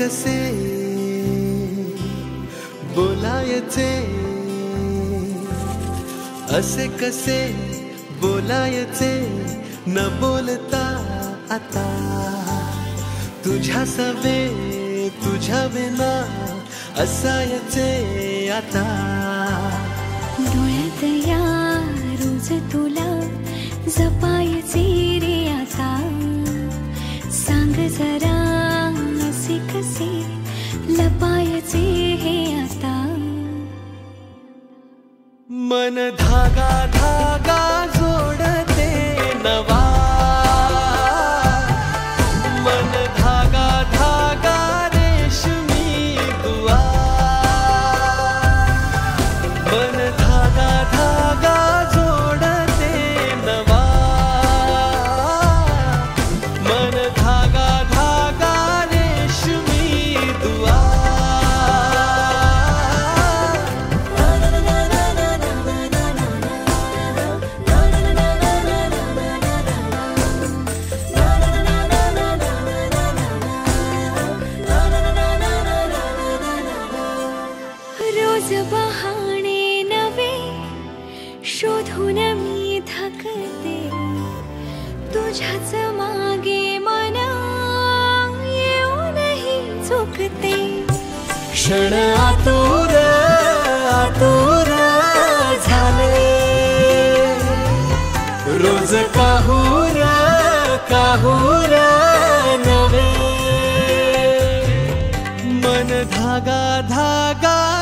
कसे बोलायचे? असे कसे बोलायचे? न बोलता आता. तुझ्या सवे, तुझ्या विना असायचे आता. डोळ्यात या रोज तुला मन धागा रोज बहाणे नवे मी थकते मागे चुकते। क्षण आतुर आतुर झाले। रोज काहूर काहूर नवे। मन धागा धागा